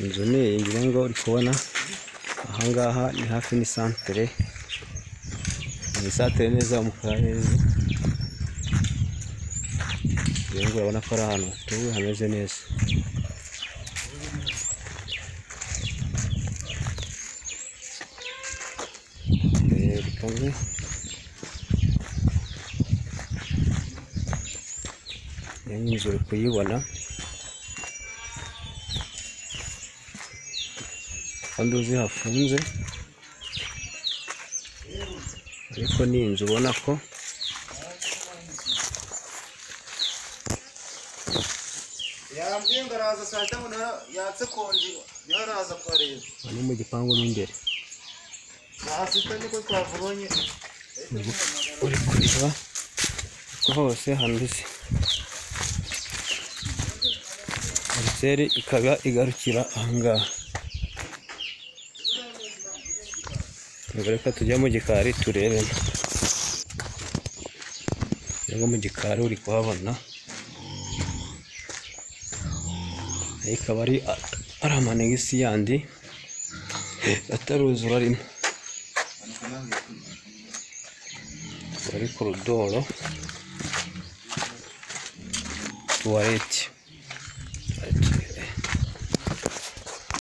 inzu iyi ngira ngo uri kubona. Ahangaha ni hafi n'isantere ni isantere neza mu karere ngira ngo urabona ko ari ahantu hatuwe hameze neza. Iyi ni inzu uri kuyibona. Kandi uzi hafunze? Ariko ni inzu ubona ko. Ni mu gipangu mo imbere. Uri kureba ko hose handitse pariseri ikaba igarukira ahangaha reka tujya mu gikari turebemo rero mu gikari uri kuhabona. Aya ikaba ari ari amanegisi yandi ataruzura arimo bari ku rudoro tuwarete